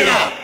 it up.